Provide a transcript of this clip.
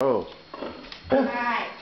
Oh. All right.